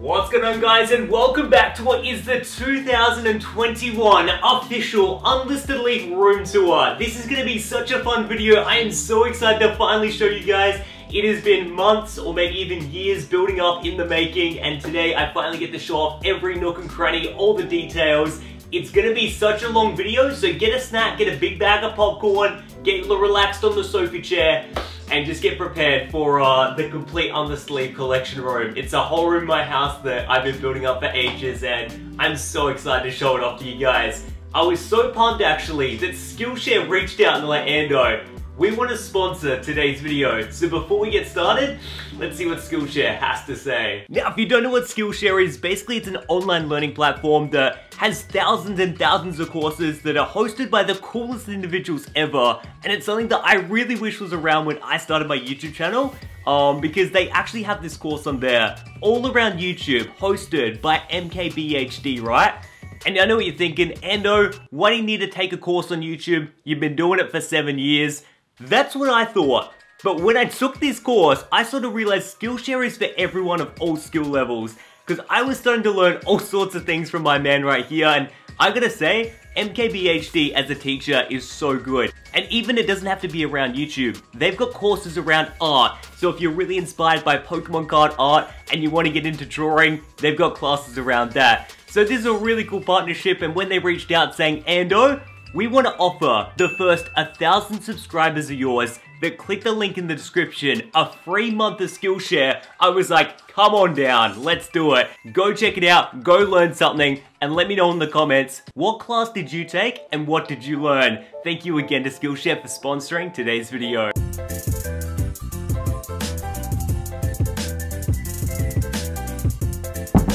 What's going on guys and welcome back to what is the 2021 official Unlisted Leaf room tour. This is going to be such a fun video. I am so excited to finally show you guys. It has been months or maybe even years building up in the making and today I finally get to show off every nook and cranny, all the details. It's going to be such a long video so get a snack, get a big bag of popcorn, get relaxed on the sofa chair and just get prepared for uh, the complete Unlisted Leaf collection room. It's a whole room in my house that I've been building up for ages and I'm so excited to show it off to you guys. I was so pumped actually that Skillshare reached out and they're Ando, we want to sponsor today's video. So before we get started, let's see what Skillshare has to say. Now, if you don't know what Skillshare is, basically it's an online learning platform that has thousands and thousands of courses that are hosted by the coolest individuals ever. And it's something that I really wish was around when I started my YouTube channel. Um, because they actually have this course on there all around YouTube, hosted by MKBHD, right? And I know what you're thinking, Ando, why do you need to take a course on YouTube? You've been doing it for seven years. That's what I thought. But when I took this course, I sort of realized Skillshare is for everyone of all skill levels. Because I was starting to learn all sorts of things from my man right here, and I gotta say, MKBHD as a teacher is so good. And even it doesn't have to be around YouTube. They've got courses around art. So if you're really inspired by Pokemon card art and you want to get into drawing, they've got classes around that. So this is a really cool partnership and when they reached out saying, Ando, we want to offer the first 1,000 subscribers of yours that click the link in the description a free month of Skillshare. I was like, come on down, let's do it. Go check it out, go learn something, and let me know in the comments, what class did you take and what did you learn? Thank you again to Skillshare for sponsoring today's video.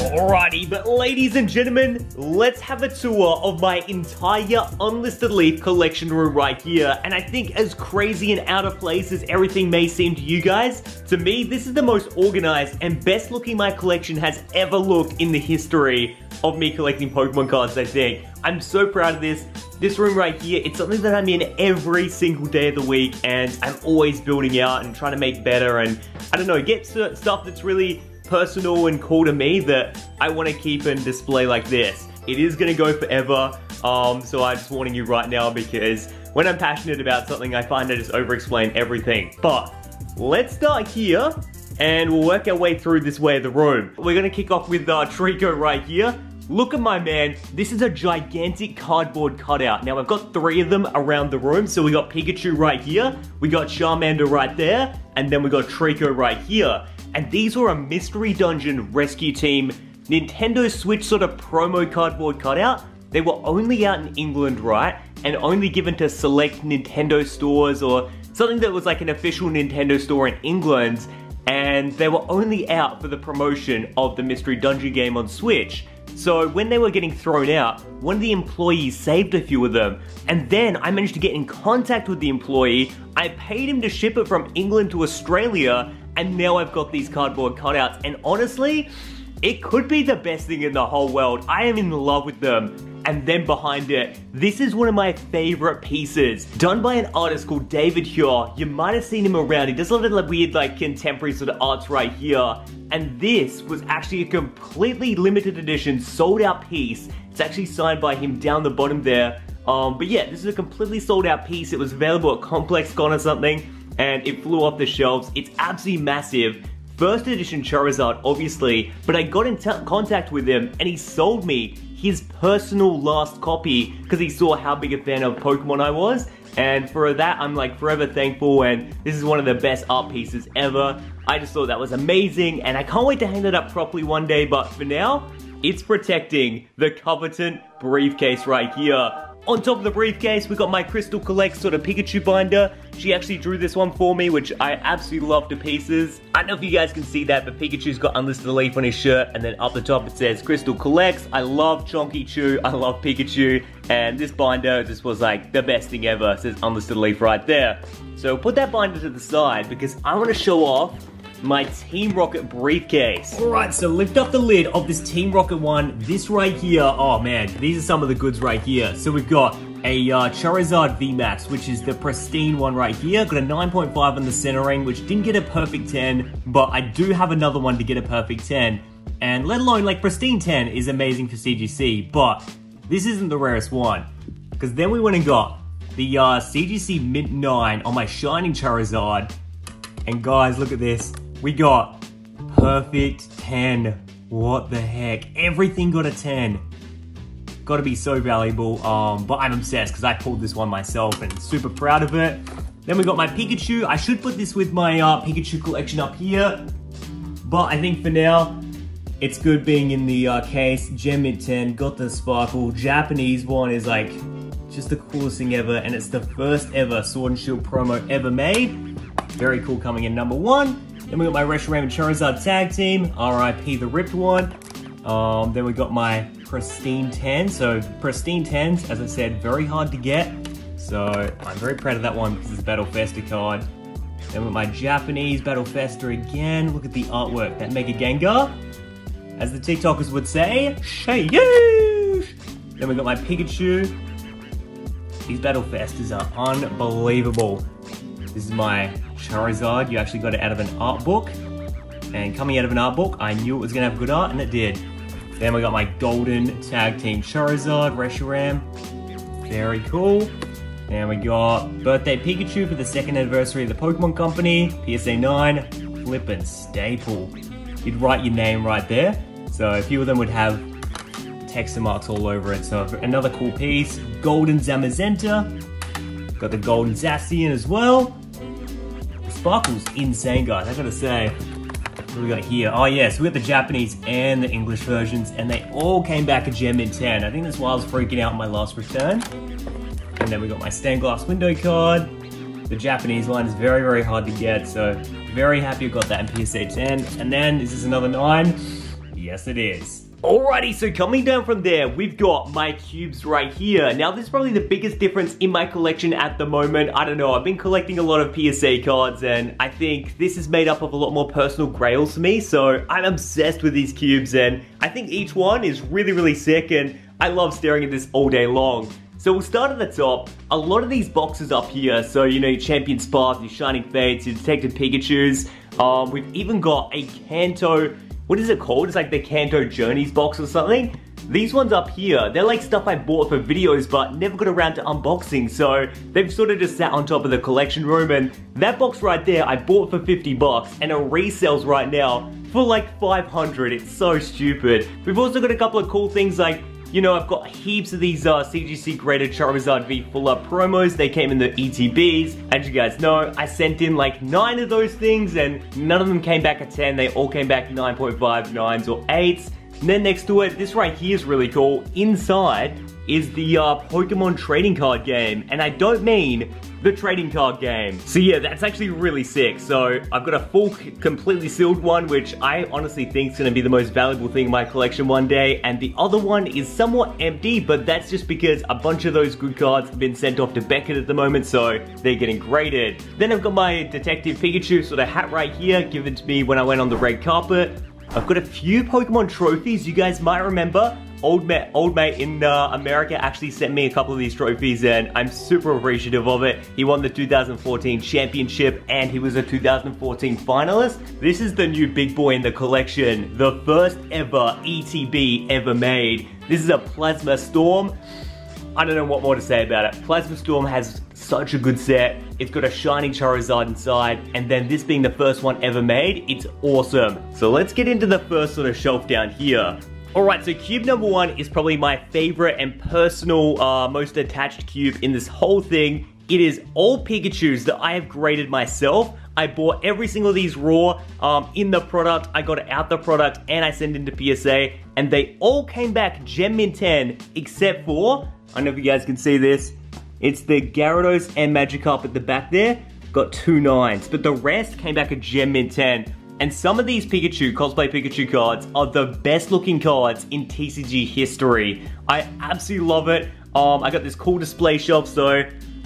Alrighty, but ladies and gentlemen, let's have a tour of my entire Unlisted Leaf collection room right here. And I think as crazy and out of place as everything may seem to you guys, to me, this is the most organized and best looking my collection has ever looked in the history of me collecting Pokemon cards, I think. I'm so proud of this. This room right here, it's something that I'm in every single day of the week and I'm always building out and trying to make better and, I don't know, get stuff that's really personal and cool to me that I want to keep and display like this. It is going to go forever, um, so I'm just warning you right now because when I'm passionate about something, I find I just over-explain everything. But let's start here and we'll work our way through this way of the room. We're going to kick off with uh, Treecko right here. Look at my man, this is a gigantic cardboard cutout. Now I've got three of them around the room. So we got Pikachu right here, we got Charmander right there, and then we got Treecko right here and these were a Mystery Dungeon Rescue Team Nintendo Switch sort of promo cardboard cutout. They were only out in England, right? And only given to select Nintendo stores or something that was like an official Nintendo store in England. And they were only out for the promotion of the Mystery Dungeon game on Switch. So when they were getting thrown out, one of the employees saved a few of them. And then I managed to get in contact with the employee. I paid him to ship it from England to Australia and now I've got these cardboard cutouts. And honestly, it could be the best thing in the whole world. I am in love with them. And then behind it, this is one of my favorite pieces. Done by an artist called David Hure. You might have seen him around. He does a lot of like weird like contemporary sort of arts right here. And this was actually a completely limited edition, sold out piece. It's actually signed by him down the bottom there. Um, but yeah, this is a completely sold out piece. It was available at Complex ComplexCon or something and it flew off the shelves. It's absolutely massive. First edition Charizard, obviously, but I got in contact with him and he sold me his personal last copy because he saw how big a fan of Pokemon I was. And for that, I'm like forever thankful and this is one of the best art pieces ever. I just thought that was amazing and I can't wait to hang it up properly one day, but for now, it's protecting the coveted briefcase right here. On top of the briefcase, we got my Crystal Collect sort of Pikachu binder. She actually drew this one for me, which I absolutely love to pieces. I don't know if you guys can see that, but Pikachu's got Unlisted Leaf on his shirt, and then up the top it says Crystal Collects. I love Chonky Chew, I love Pikachu, and this binder just was like the best thing ever. It says Unlisted Leaf right there. So put that binder to the side because I want to show off my Team Rocket briefcase. Alright, so lift up the lid of this Team Rocket one. This right here, oh man, these are some of the goods right here. So we've got a uh, Charizard VMAX, which is the pristine one right here. Got a 9.5 on the centering, which didn't get a perfect 10, but I do have another one to get a perfect 10. and let alone like Pristine 10 is amazing for CGC, but this isn't the rarest one. Because then we went and got the uh, CGC Mint 9 on my Shining Charizard. And guys, look at this. We got perfect 10. What the heck? Everything got a 10. Gotta be so valuable, um, but I'm obsessed because I pulled this one myself and super proud of it. Then we got my Pikachu. I should put this with my uh, Pikachu collection up here, but I think for now, it's good being in the uh, case. Gem Mint 10, got the sparkle. Japanese one is like just the coolest thing ever, and it's the first ever Sword and Shield promo ever made. Very cool coming in number one. Then we got my Reshiram and Charizard tag team, RIP the ripped one. Um, then we got my Pristine 10. So Pristine 10s, as I said, very hard to get. So I'm very proud of that one because it's a Battle Festa card. Then with my Japanese Battle Festa again, look at the artwork. That Mega Gengar, as the TikTokers would say, Shayeesh! Then we got my Pikachu. These Battle Festas are unbelievable. This is my Charizard. You actually got it out of an art book. And coming out of an art book, I knew it was going to have good art, and it did. Then we got my Golden Tag Team Charizard, Reshiram. Very cool. And we got Birthday Pikachu for the second anniversary of the Pokemon Company, PSA 9, Flippin' Staple. You'd write your name right there. So a few of them would have text marks all over it. So another cool piece. Golden Zamazenta. Got the Golden Zacian as well. Sparkle's insane, guys, I gotta say. What we got here? Oh yes, we got the Japanese and the English versions, and they all came back a Gem Mint 10. I think that's why I was freaking out my last return. And then we got my stained glass window card. The Japanese one is very, very hard to get, so very happy I got that in PSA 10. And then, is this another 9? Yes, it is. Alrighty, so coming down from there, we've got my cubes right here. Now, this is probably the biggest difference in my collection at the moment. I don't know, I've been collecting a lot of PSA cards, and I think this is made up of a lot more personal grails for me, so I'm obsessed with these cubes, and I think each one is really, really sick, and I love staring at this all day long. So we'll start at the top. A lot of these boxes up here, so you know, your Champion Sparks, your Shining Fates, your Detective Pikachus. Um, we've even got a Kanto what is it called? It's like the Kanto Journeys box or something. These ones up here, they're like stuff I bought for videos but never got around to unboxing, so they've sort of just sat on top of the collection room and that box right there I bought for 50 bucks and it resells right now for like 500. It's so stupid. We've also got a couple of cool things like you know, I've got heaps of these uh, CGC graded Charizard V full up promos. They came in the ETBs. As you guys know, I sent in like nine of those things and none of them came back at 10. They all came back 9.5, 9s or 8s. And then next to it, this right here is really cool. Inside is the uh, Pokemon trading card game. And I don't mean the trading card game. So yeah, that's actually really sick. So I've got a full, completely sealed one, which I honestly think is gonna be the most valuable thing in my collection one day. And the other one is somewhat empty, but that's just because a bunch of those good cards have been sent off to Beckett at the moment, so they're getting graded. Then I've got my Detective Pikachu sort of hat right here, given to me when I went on the red carpet. I've got a few Pokemon trophies you guys might remember old mate, old mate in uh, America actually sent me a couple of these trophies and I'm super appreciative of it. He won the 2014 championship and he was a 2014 finalist. This is the new big boy in the collection, the first ever ETB ever made. This is a Plasma Storm. I don't know what more to say about it. Plasma Storm has such a good set. It's got a shining Charizard inside, and then this being the first one ever made, it's awesome. So let's get into the first sort of shelf down here. Alright, so cube number one is probably my favorite and personal, uh, most attached cube in this whole thing. It is all Pikachus that I have graded myself. I bought every single of these raw um, in the product. I got out the product and I sent into PSA. And they all came back Gem Mint 10 except for, I don't know if you guys can see this, it's the Gyarados and Magikarp at the back there. Got two nines, but the rest came back a Gem Mint 10. And some of these Pikachu, cosplay Pikachu cards, are the best looking cards in TCG history. I absolutely love it. Um, I got this cool display shelf, so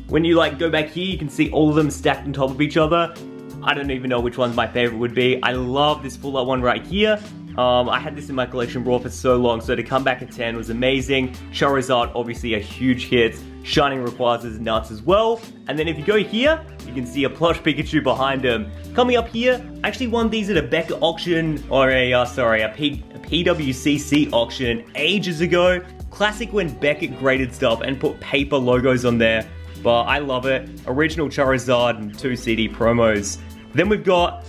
when you like go back here, you can see all of them stacked on top of each other. I don't even know which one's my favorite would be. I love this full art one right here. Um, I had this in my collection raw for so long, so to come back at 10 was amazing. Charizard, obviously a huge hit. Shining Rayquaza is nuts as well. And then if you go here, you can see a plush Pikachu behind him. Coming up here, I actually won these at a Becker auction, or a, uh, sorry, a, P a PWCC auction ages ago. Classic when Beckett graded stuff and put paper logos on there, but I love it. Original Charizard and two CD promos. Then we've got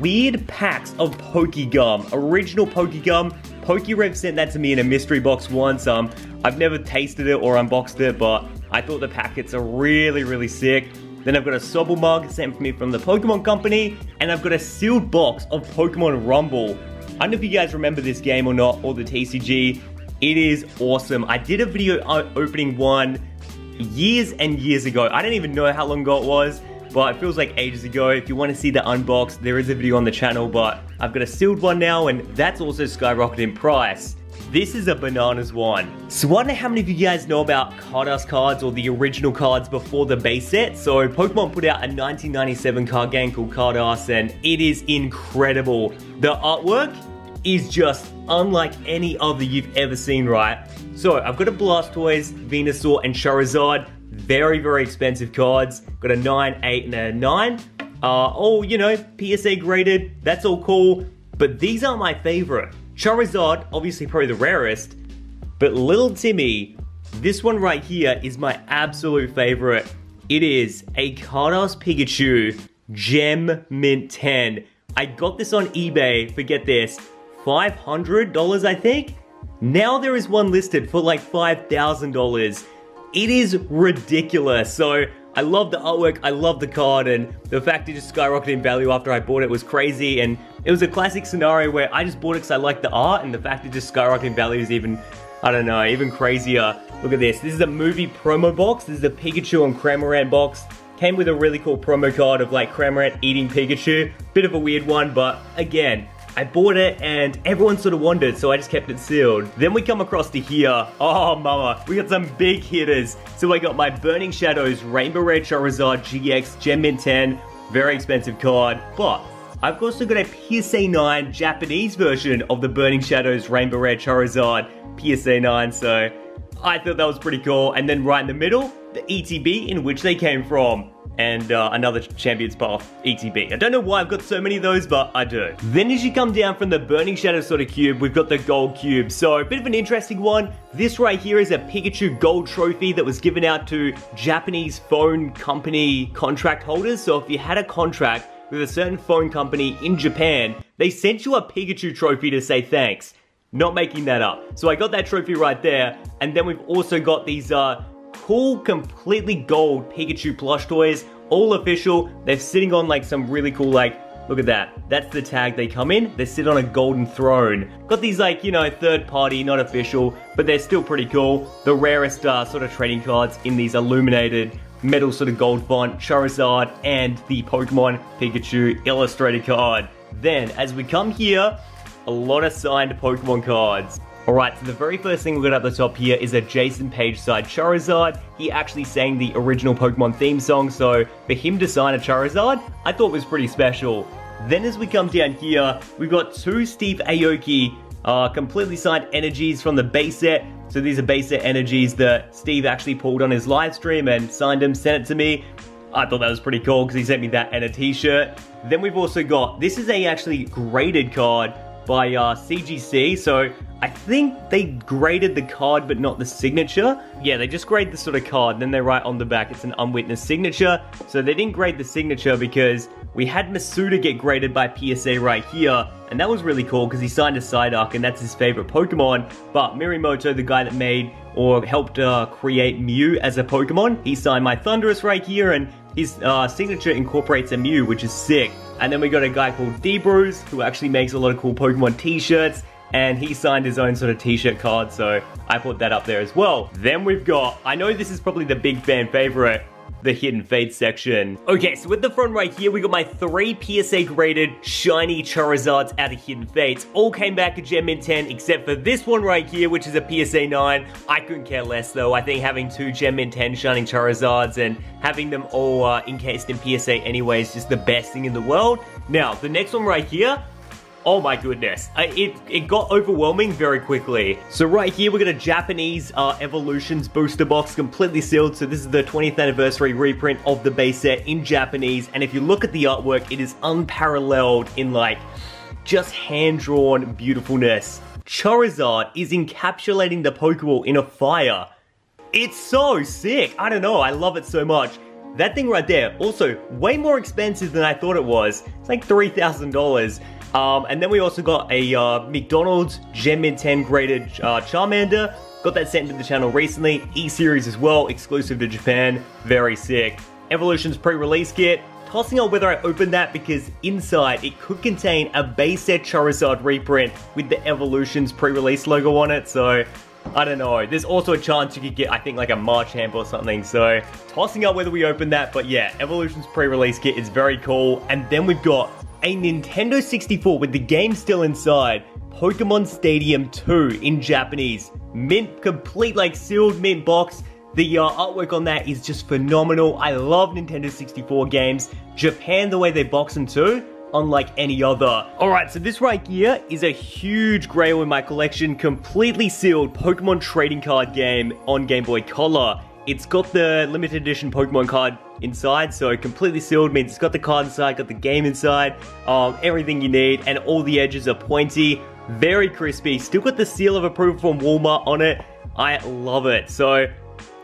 weird packs of Pokegum. Original Pokegum. PokeRev sent that to me in a mystery box once. Um, I've never tasted it or unboxed it, but I thought the packets are really, really sick. Then I've got a Sobble mug sent for me from the Pokemon Company, and I've got a sealed box of Pokemon Rumble. I don't know if you guys remember this game or not, or the TCG. It is awesome. I did a video opening one years and years ago. I don't even know how long ago it was, but it feels like ages ago. If you want to see the unbox, there is a video on the channel, but I've got a sealed one now, and that's also skyrocketed in price. This is a bananas one. So I know how many of you guys know about Carddass cards or the original cards before the base set. So Pokemon put out a 1997 card game called Carddass and it is incredible. The artwork is just unlike any other you've ever seen, right? So I've got a Blastoise, Venusaur, and Charizard. Very, very expensive cards. Got a 9, 8, and a 9. Uh, all, you know, PSA graded. That's all cool. But these aren't my favorite. Charizard, obviously probably the rarest. But Little Timmy, this one right here is my absolute favorite. It is a Carddass Pikachu Gem Mint 10. I got this on eBay, forget this, $500 I think? Now there is one listed for like $5,000. It is ridiculous. So I love the artwork, I love the card, and the fact it just skyrocketed in value after I bought it was crazy. And it was a classic scenario where I just bought it because I liked the art, and the fact it just skyrocketed in value is even, I don't know, even crazier. Look at this. This is a movie promo box. This is a Pikachu and Cramorant box. Came with a really cool promo card of like Cramorant eating Pikachu. Bit of a weird one, but again, I bought it and everyone sort of wondered, so I just kept it sealed. Then we come across to here. Oh, mama, we got some big hitters. So I got my Burning Shadows Rainbow Red Charizard GX Gem Mint 10. Very expensive card, but I've also got a PSA 9 Japanese version of the Burning Shadows Rainbow Red Charizard PSA 9, so I thought that was pretty cool. And then right in the middle, the ETB in which they came from and uh, another Champion's Path ETB. I don't know why I've got so many of those, but I do. Then as you come down from the Burning Shadow sort of cube, we've got the Gold Cube. So a bit of an interesting one. This right here is a Pikachu Gold Trophy that was given out to Japanese phone company contract holders. So if you had a contract with a certain phone company in Japan, they sent you a Pikachu trophy to say thanks. Not making that up. So I got that trophy right there. And then we've also got these uh, cool, completely gold Pikachu plush toys, all official. They're sitting on like some really cool like Look at that. That's the tag they come in. They sit on a golden throne. Got these like, you know, third party, not official, but they're still pretty cool. The rarest uh, sort of trading cards in these illuminated metal sort of gold font, Charizard, and the Pokemon Pikachu illustrated card. Then, as we come here, a lot of signed Pokemon cards. Alright, so the very first thing we got up the top here is a Jason Page side Charizard. He actually sang the original Pokemon theme song, so for him to sign a Charizard, I thought was pretty special. Then as we come down here, we've got two Steve Aoki uh, completely signed energies from the base set. So these are base set energies that Steve actually pulled on his live stream and signed them, sent it to me. I thought that was pretty cool because he sent me that and a t-shirt. Then we've also got, this is a actually graded card by uh, CGC. So I think they graded the card but not the signature. Yeah, they just grade the sort of card, then they write on the back it's an unwitnessed signature. So they didn't grade the signature because we had Masuda get graded by PSA right here, and that was really cool because he signed a Psyduck and that's his favorite Pokemon. But Morimoto, the guy that made or helped uh, create Mew as a Pokemon, he signed my Thundurus right here and his uh, signature incorporates a Mew, which is sick. And then we got a guy called D-Bruce, who actually makes a lot of cool Pokemon t-shirts and he signed his own sort of t-shirt card, so I put that up there as well. Then we've got, I know this is probably the big fan favorite, the Hidden Fates section. Okay, so with the front right here, we got my three PSA graded shiny Charizards out of Hidden Fates. All came back at Gem Mint 10, except for this one right here, which is a PSA 9. I couldn't care less though. I think having two Gem Mint 10 shining Charizards and having them all uh, encased in PSA anyway is just the best thing in the world. Now, the next one right here, Oh my goodness. I, it, it got overwhelming very quickly. So right here, we got a Japanese uh, Evolutions booster box, completely sealed. So this is the 20th anniversary reprint of the base set in Japanese. And if you look at the artwork, it is unparalleled in like just hand-drawn beautifulness. Charizard is encapsulating the Pokeball in a fire. It's so sick. I don't know. I love it so much. That thing right there, also way more expensive than I thought it was. It's like $3,000. Um, and then we also got a uh, McDonald's Gem Mint 10 graded uh, Charmander. Got that sent to the channel recently. E-Series as well, exclusive to Japan. Very sick. Evolution's pre-release kit. Tossing up whether I open that because inside it could contain a base set Charizard reprint with the Evolution's pre-release logo on it. So I don't know. There's also a chance you could get, I think, like a Machamp or something. So, tossing up whether we open that. But yeah, Evolution's pre-release kit is very cool. And then we've got a Nintendo 64 with the game still inside. Pokemon Stadium 2 in Japanese. Mint, complete, like, sealed mint box. The uh, artwork on that is just phenomenal. I love Nintendo 64 games. Japan, the way they box them too unlike any other. Alright, so this right here is a huge grail in my collection, completely sealed Pokemon trading card game on Game Boy Color. It's got the limited edition Pokemon card inside, so completely sealed means it's got the card inside, got the game inside, um, everything you need, and all the edges are pointy, very crispy, still got the seal of approval from Walmart on it. I love it. So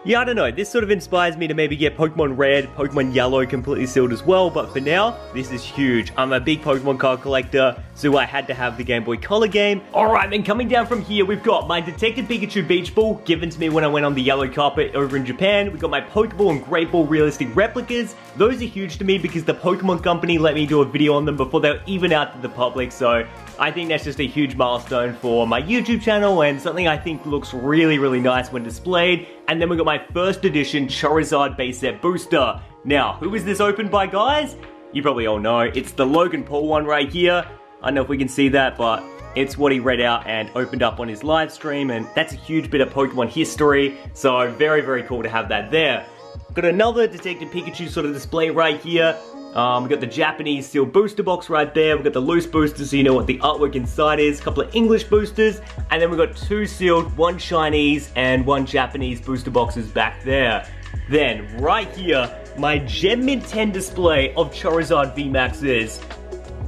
yeah, I don't know. This sort of inspires me to maybe get Pokemon Red, Pokemon Yellow completely sealed as well, but for now, this is huge. I'm a big Pokemon card collector, so I had to have the Game Boy Color game. Alright, then coming down from here, we've got my Detective Pikachu Beach Ball, given to me when I went on the yellow carpet over in Japan. We've got my Pokeball and Great Ball realistic replicas. Those are huge to me because the Pokemon Company let me do a video on them before they were even out to the public, so I think that's just a huge milestone for my YouTube channel and something I think looks really, really nice when displayed. And then we got my first edition Charizard base set booster. Now, who is this opened by, guys? You probably all know. It's the Logan Paul one right here. I don't know if we can see that, but it's what he read out and opened up on his live stream, and that's a huge bit of Pokemon history, so very, very cool to have that there. Got another Detective Pikachu sort of display right here. Um, we got the Japanese sealed booster box right there. We've got the loose boosters so you know what the artwork inside is. A couple of English boosters. And then we've got two sealed, one Chinese and one Japanese booster boxes back there. Then, right here, my Gem Mint 10 display of Charizard VMAXs.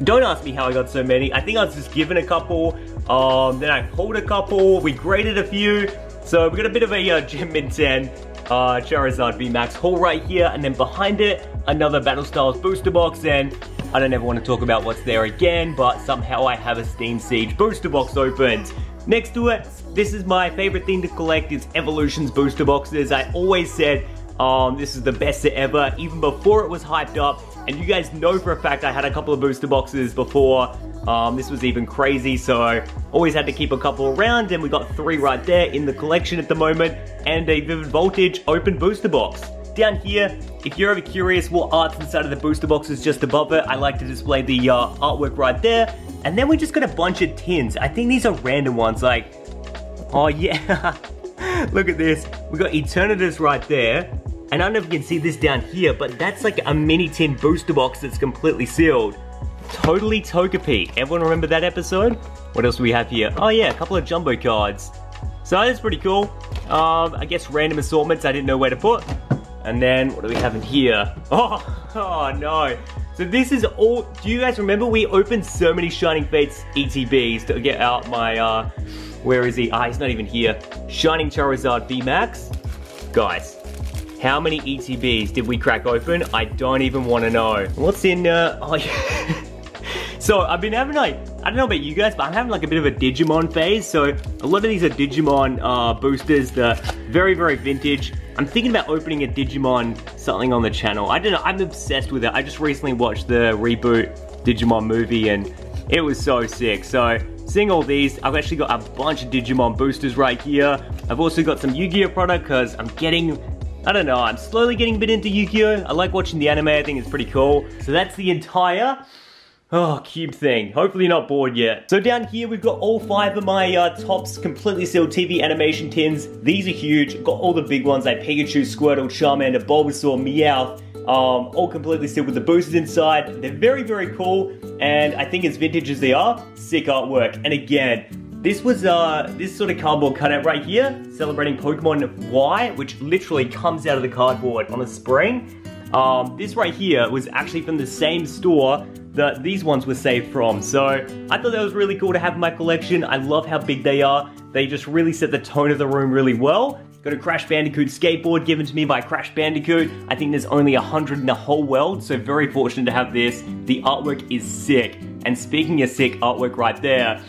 Don't ask me how I got so many. I think I was just given a couple. Um, then I pulled a couple. We graded a few. So we got a bit of a uh, Gem Mint 10 uh, Charizard VMAX haul right here. And then behind it, another Battle Styles booster box. And I don't ever want to talk about what's there again, but somehow I have a Steam Siege booster box opened. Next to it, this is my favorite thing to collect. It's Evolutions booster boxes. I always said um, this is the best ever, even before it was hyped up. And you guys know for a fact I had a couple of booster boxes before um, this was even crazy, so always had to keep a couple around, and we got three right there in the collection at the moment, and a Vivid Voltage open booster box. Down here, if you're ever curious what art's inside of the booster box is just above it, I like to display the uh, artwork right there. And then we just got a bunch of tins. I think these are random ones, like, oh yeah, look at this. We got Eternatus right there. And I don't know if you can see this down here, but that's like a mini tin booster box that's completely sealed. Totally Togepi. Everyone remember that episode? What else do we have here? Oh yeah, a couple of jumbo cards. So that's pretty cool. Um, I guess random assortments I didn't know where to put. And then, what do we have in here? Oh, oh no. So this is all, do you guys remember we opened so many Shining Fates ETBs to get out my, uh, where is he? Ah, he's not even here. Shining Charizard VMAX. Guys, how many ETBs did we crack open? I don't even want to know. What's in, uh, oh yeah. So I've been having like, I don't know about you guys, but I'm having like a bit of a Digimon phase. So a lot of these are Digimon uh, boosters, the very, very vintage. I'm thinking about opening a Digimon something on the channel. I don't know, I'm obsessed with it. I just recently watched the reboot Digimon movie and it was so sick. So seeing all these, I've actually got a bunch of Digimon boosters right here. I've also got some Yu-Gi-Oh product because I'm getting I don't know, I'm slowly getting a bit into Yu-Gi-Oh! I like watching the anime, I think it's pretty cool. So that's the entire Oh, cube thing. Hopefully not bored yet. So down here, we've got all five of my uh, Topps completely sealed TV animation tins. These are huge. Got all the big ones like Pikachu, Squirtle, Charmander, Bulbasaur, Meowth, um, all completely sealed with the boosters inside. They're very, very cool, and I think as vintage as they are, sick artwork. And again, this was uh, this sort of cardboard cutout right here, celebrating Pokemon Y, which literally comes out of the cardboard on a spring. Um, this right here was actually from the same store that these ones were saved from. So I thought that was really cool to have in my collection. I love how big they are. They just really set the tone of the room really well. Got a Crash Bandicoot skateboard given to me by Crash Bandicoot. I think there's only 100 in the whole world, so very fortunate to have this. The artwork is sick. And speaking of sick artwork right there,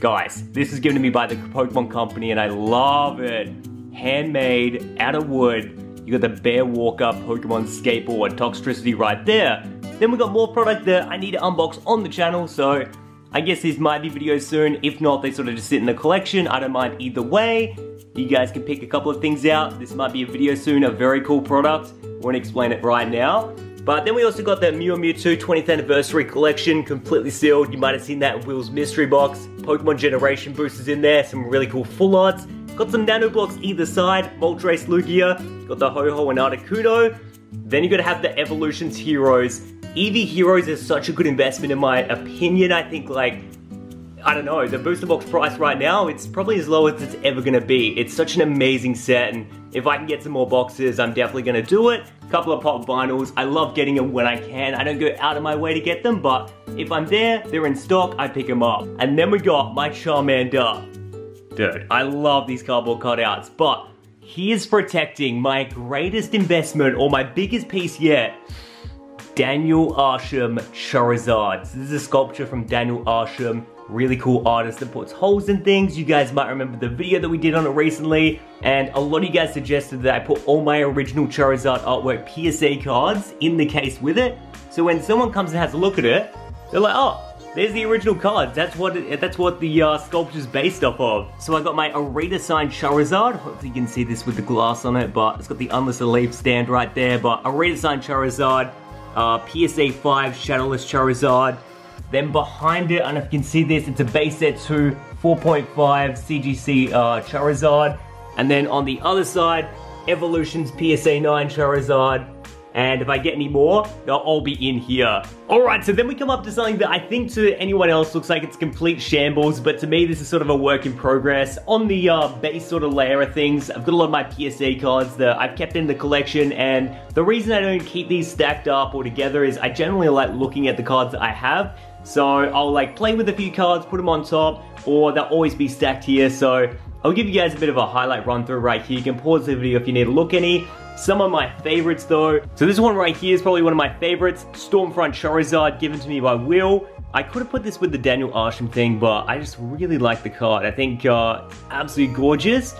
guys, this is given to me by the Pokemon Company and I love it. Handmade, out of wood. You got the Bear Walker Pokemon skateboard, Toxtricity right there. Then we got more product that I need to unbox on the channel, so I guess these might be videos soon. If not, they sort of just sit in the collection. I don't mind either way. You guys can pick a couple of things out. This might be a video soon, a very cool product. Won't explain it right now. But then we also got the Mew Mewtwo 20th anniversary collection, completely sealed. You might have seen that in Will's mystery box. Pokemon Generation boosters in there, some really cool full arts. Got some nano blocks either side, Moltres Lugia, got the Ho-Oh and Articuno. Then you gotta have the Evolutions Heroes. Eevee Heroes is such a good investment in my opinion. I think like I don't know, the booster box price right now, it's probably as low as it's ever gonna be. It's such an amazing set, and if I can get some more boxes, I'm definitely gonna do it. Couple of pop vinyls, I love getting them when I can. I don't go out of my way to get them, but if I'm there, they're in stock, I pick them up. And then we got my Charmander. Dude, I love these cardboard cutouts, but he is protecting my greatest investment, or my biggest piece yet. Daniel Arsham Charizard. This is a sculpture from Daniel Arsham really cool artist that puts holes in things. You guys might remember the video that we did on it recently, and a lot of you guys suggested that I put all my original Charizard artwork PSA cards in the case with it. So when someone comes and has a look at it, they're like, oh, there's the original cards. That's what it, that's what the uh, sculpture's based off of. So I got my Arita signed Charizard. Hopefully you can see this with the glass on it, but it's got the Unlisted Leaf stand right there. But Arita signed Charizard, uh, PSA 5 Shadowless Charizard, then behind it, I don't know if you can see this, it's a base set 2 4.5 CGC uh, Charizard. And then on the other side, Evolutions PSA 9 Charizard. And if I get any more, they'll all be in here. Alright, so then we come up to something that I think to anyone else looks like it's complete shambles, but to me this is sort of a work in progress. On the uh, base sort of layer of things, I've got a lot of my PSA cards that I've kept in the collection, and the reason I don't keep these stacked up or together is I generally like looking at the cards that I have, so I'll like play with a few cards, put them on top, or they'll always be stacked here. So I'll give you guys a bit of a highlight run through right here. You can pause the video if you need to look any. Some of my favorites though. So this one right here is probably one of my favorites. Stormfront Charizard given to me by Will. I could have put this with the Daniel Arsham thing, but I just really like the card. I think uh, absolutely gorgeous.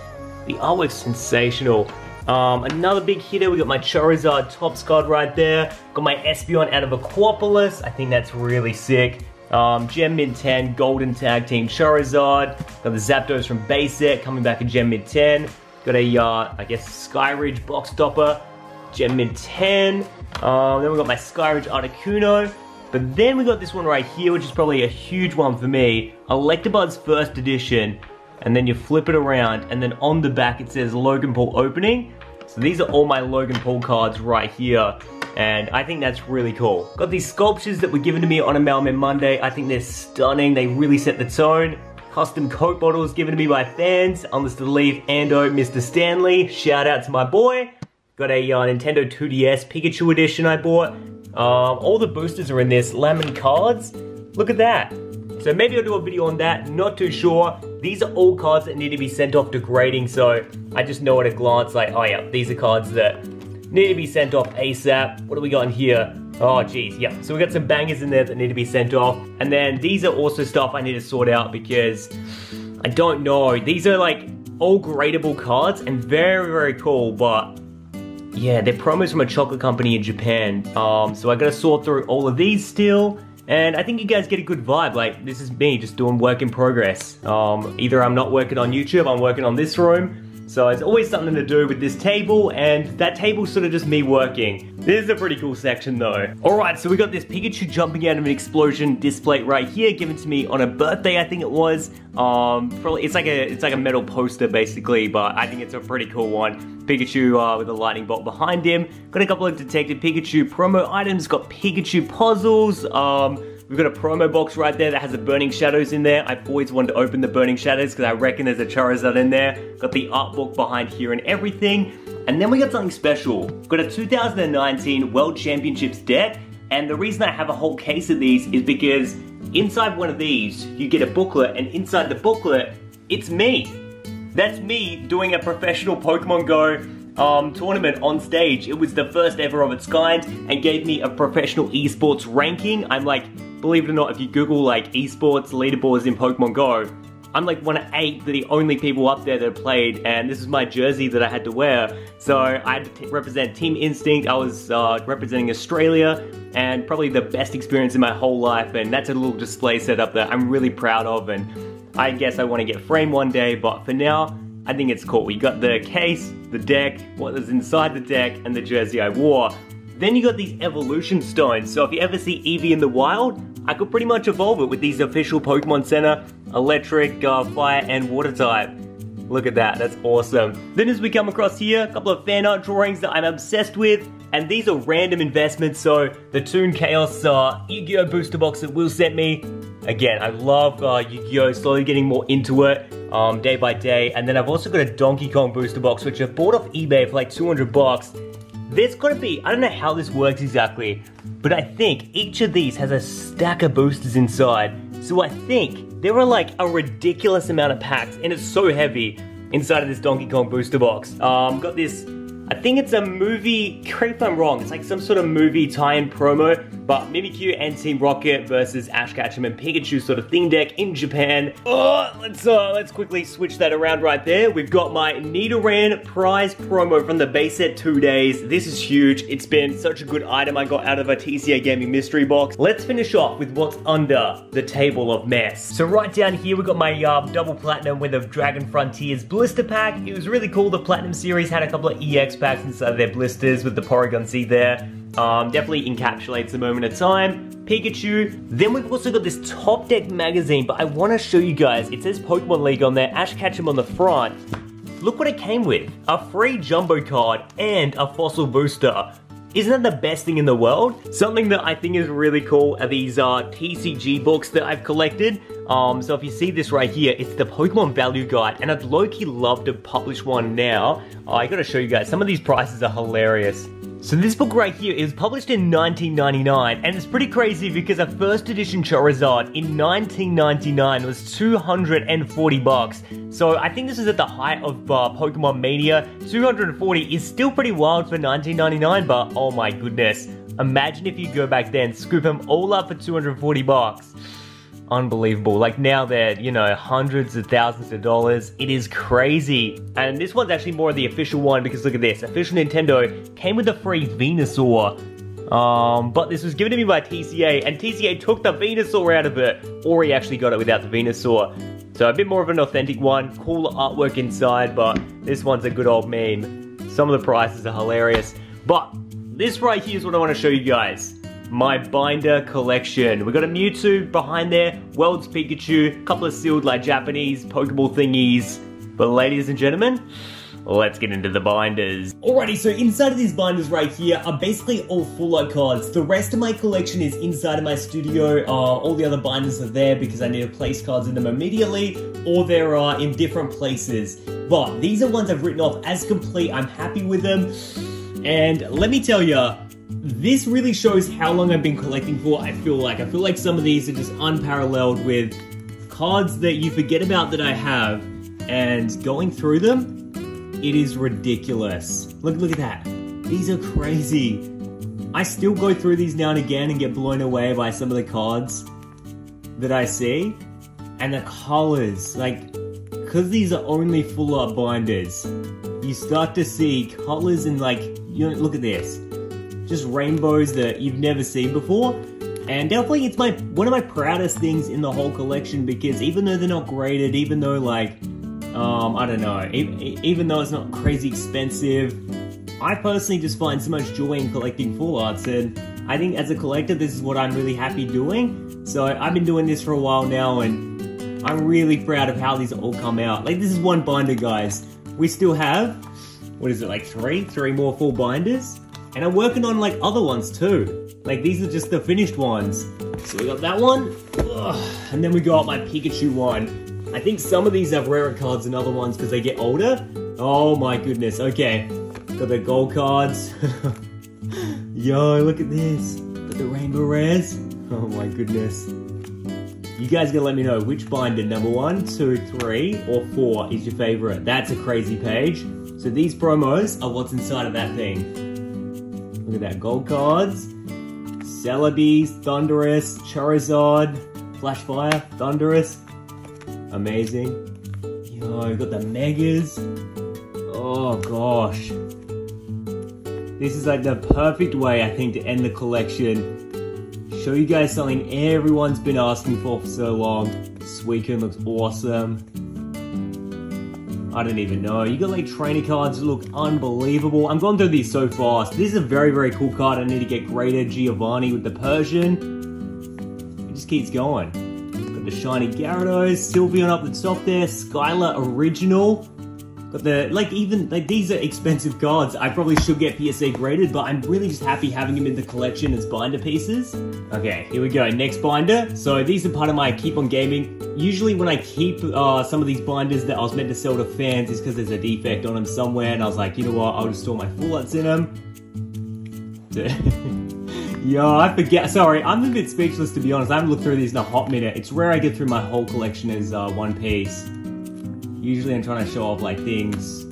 The artwork's sensational. Um, another big hitter, we got my Charizard Topps card right there. Got my Espeon out of Aquapolis. I think that's really sick. Um, Gem Mint 10, Golden Tag Team Charizard. Got the Zapdos from base set coming back in Gem Mint 10. Got a, uh, I guess, Skyridge Box Topper, Gem Mint 10. Um, then we got my Skyridge Articuno. But then we got this one right here, which is probably a huge one for me. Electabuzz First Edition. And then you flip it around, and then on the back it says Logan Paul Opening. So these are all my Logan Paul cards right here. And I think that's really cool. Got these sculptures that were given to me on a Mailman Monday. I think they're stunning. They really set the tone. Custom Coke bottles given to me by fans. Unlisted Leaf, Ando, Mr. Stanley. Shout out to my boy. Got a uh, Nintendo 2DS Pikachu edition I bought. Um, all the boosters are in this. Lemon cards. Look at that. So maybe I'll do a video on that, not too sure. These are all cards that need to be sent off to grading, so I just know at a glance, like, oh yeah, these are cards that need to be sent off ASAP. What do we got in here? Oh geez, yeah. So we got some bangers in there that need to be sent off. And then these are also stuff I need to sort out because I don't know. These are like all gradable cards and very, very cool, but yeah, they're promos from a chocolate company in Japan. Um, so I gotta sort through all of these still. And I think you guys get a good vibe. Like, this is me just doing work in progress. Um, either I'm not working on YouTube, I'm working on this room. So it's always something to do with this table, and that table's sort of just me working. This is a pretty cool section though. Alright, so we got this Pikachu jumping out of an explosion display right here, given to me on a birthday, I think it was. Um, probably, it's like a it's like a metal poster basically, but I think it's a pretty cool one. Pikachu uh, with a lightning bolt behind him. Got a couple of Detective Pikachu promo items, got Pikachu puzzles, um, We've got a promo box right there that has the Burning Shadows in there. I've always wanted to open the Burning Shadows because I reckon there's a Charizard in there. Got the art book behind here and everything. And then we got something special. Got a 2019 World Championships deck. And the reason I have a whole case of these is because inside one of these, you get a booklet and inside the booklet, it's me. That's me doing a professional Pokemon Go um, tournament on stage. It was the first ever of its kind and gave me a professional esports ranking. I'm like believe it or not, if you Google like esports leaderboards in Pokemon Go, I'm like one of eight, the only people up there that played, and this is my jersey that I had to wear. So I had to represent Team Instinct, I was uh, representing Australia, and probably the best experience in my whole life, and that's a little display set up that I'm really proud of, and I guess I want to get framed one day, but for now, I think it's cool. We got the case, the deck, what was inside the deck, and the jersey I wore. Then you got these evolution stones, so if you ever see Eevee in the wild, I could pretty much evolve it with these official Pokemon Center, electric, uh, fire, and water type. Look at that, that's awesome. Then as we come across here, a couple of fan art drawings that I'm obsessed with, and these are random investments, so the Toon Chaos uh, Yu-Gi-Oh! booster box that Will sent me. Again, I love uh, Yu-Gi-Oh! slowly getting more into it, um, day by day. And then I've also got a Donkey Kong booster box, which I bought off eBay for like 200 bucks. There's gotta be, I don't know how this works exactly, but I think each of these has a stack of boosters inside. So I think there are like a ridiculous amount of packs and it's so heavy inside of this Donkey Kong booster box. Um, got this I think it's a movie, correct if I'm wrong, it's like some sort of movie tie-in promo, but Mimikyu and Team Rocket versus Ash Ketchum and Pikachu sort of theme deck in Japan. Oh, let's uh, let's quickly switch that around right there. We've got my Nidoran prize promo from the base set two days. This is huge. It's been such a good item I got out of a TCA Gaming mystery box. Let's finish off with what's under the table of mess. So right down here, we've got my uh, double platinum with a Dragon Frontiers blister pack. It was really cool. The platinum series had a couple of EX packs inside their blisters with the Porygon Z there. Um, definitely encapsulates the moment of time. Pikachu. Then we've also got this Top Deck magazine, but I want to show you guys. It says Pokemon League on there, Ash Ketchum on the front. Look what it came with. A free jumbo card and a fossil booster. Isn't that the best thing in the world? Something that I think is really cool are these uh, TCG books that I've collected. Um, so if you see this right here, it's the Pokemon Value Guide, and I'd low-key love to publish one now. Uh, I gotta show you guys, some of these prices are hilarious. So this book right here is published in 1999, and it's pretty crazy because a first edition Charizard in 1999 was 240 bucks. So I think this is at the height of uh, Pokemon Mania. 240 is still pretty wild for 1999, but oh my goodness. Imagine if you go back then, scoop them all up for 240 bucks unbelievable. Like now they're, you know, hundreds of thousands of dollars. It is crazy. And this one's actually more of the official one because look at this. Official Nintendo came with a free Venusaur. Um, but this was given to me by TCA and TCA took the Venusaur out of it. Or he actually got it without the Venusaur. So a bit more of an authentic one. Cool artwork inside, but this one's a good old meme. Some of the prices are hilarious. But this right here is what I want to show you guys my binder collection. We got a Mewtwo behind there, World's Pikachu, a couple of sealed like Japanese Pokeball thingies. But ladies and gentlemen, let's get into the binders. Alrighty, so inside of these binders right here are basically all full art cards. The rest of my collection is inside of my studio. Uh, all the other binders are there because I need to place cards in them immediately, or they're uh, in different places. But these are ones I've written off as complete. I'm happy with them. And let me tell you, this really shows how long I've been collecting for, I feel like. I feel like some of these are just unparalleled with cards that you forget about that I have, and going through them, it is ridiculous. Look, look at that. These are crazy. I still go through these now and again and get blown away by some of the cards that I see. And the colors, like, because these are only full art binders, you start to see colors and like, you know, look at this just rainbows that you've never seen before. And definitely it's my one of my proudest things in the whole collection because even though they're not graded, even though like Um, I don't know. even though it's not crazy expensive, I personally just find so much joy in collecting full arts, and I think as a collector, this is what I'm really happy doing. So I've been doing this for a while now, and I'm really proud of how these all come out. Like this is one binder, guys. We still have, what is it, like three? Three more full binders? And I'm working on like other ones too. Like these are just the finished ones. So we got that one, Ugh. and then we got my Pikachu one. I think some of these have rarer cards than other ones because they get older. Oh my goodness, okay. Got the gold cards. Yo, look at this. Got the rainbow rares. Oh my goodness. You guys gotta let me know which binder, number one, two, three, or four is your favorite. That's a crazy page. So these promos are what's inside of that thing. Look at that, gold cards, Celebies, Thundurus, Charizard, Flashfire, Thundurus, amazing. Yo, got the megas. Oh gosh. This is like the perfect way, I think, to end the collection. Show you guys something everyone's been asking for for so long. Suicune looks awesome. I don't even know. You got like trainer cards look unbelievable. I'm going through these so fast. This is a very, very cool card. I need to get greater Giovanni with the Persian. It just keeps going. Got the shiny Gyarados, Sylveon up the top there, Skyla Original. Got the, like even, like these are expensive cards. I probably should get PSA graded, but I'm really just happy having them in the collection as binder pieces. Okay, here we go, next binder. So these are part of my Keep On Gaming. Usually when I keep uh, some of these binders that I was meant to sell to fans is because there's a defect on them somewhere, and I was like, you know what, I'll just store my full arts in them. Yo, I forget. Sorry, I'm a bit speechless to be honest. I haven't looked through these in a hot minute. It's rare I get through my whole collection as uh, one piece. Usually I'm trying to show off like things,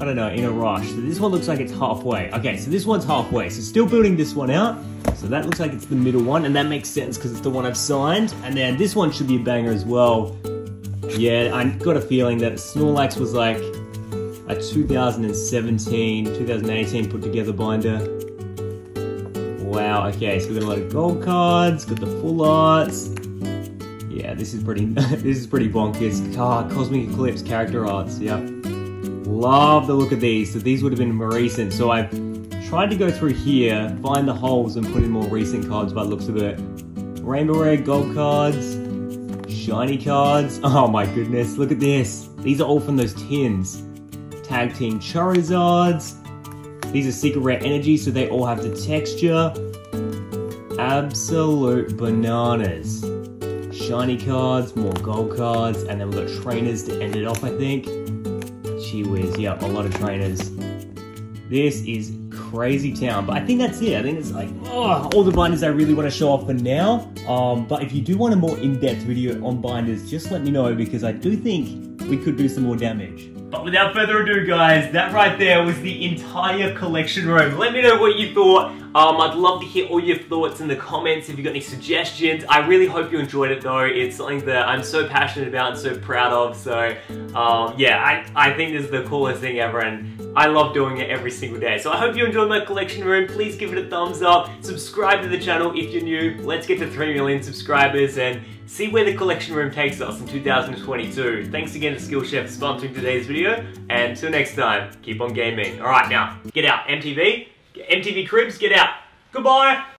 I don't know, in a rush. So this one looks like it's halfway. Okay, so this one's halfway. So still building this one out. So that looks like it's the middle one, and that makes sense because it's the one I've signed. And then this one should be a banger as well. Yeah, I got a feeling that Snorlax was like a 2017, 2018 put together binder. Wow, okay, so we got a lot of gold cards, got the full arts, this is pretty this is pretty bonkers. Ah, Cosmic Eclipse character arts, yep. Love the look of these. So these would have been more recent. So I've tried to go through here, find the holes and put in more recent cards by looks of it. Rainbow Rare gold cards, shiny cards. Oh my goodness, look at this. These are all from those tins. Tag Team Charizards. These are Secret Rare Energy, so they all have the texture. Absolute bananas shiny cards, more gold cards, and then we've got trainers to end it off, I think. Gee whiz, yeah, a lot of trainers. This is crazy town, but I think that's it. I think it's like, oh, all the binders I really want to show off for now. Um, but if you do want a more in-depth video on binders, just let me know because I do think we could do some more damage. But without further ado, guys, that right there was the entire collection room. Let me know what you thought. Um, I'd love to hear all your thoughts in the comments if you've got any suggestions. I really hope you enjoyed it though. It's something that I'm so passionate about and so proud of. So um, yeah, I, I think this is the coolest thing ever and I love doing it every single day. So I hope you enjoyed my collection room. Please give it a thumbs up. Subscribe to the channel if you're new. Let's get to 3 million subscribers and see where the collection room takes us in 2022. Thanks again to Skillshare for sponsoring today's video, and until next time, keep on gaming. Alright now, get out, MTV, MTV Cribs, get out. Goodbye!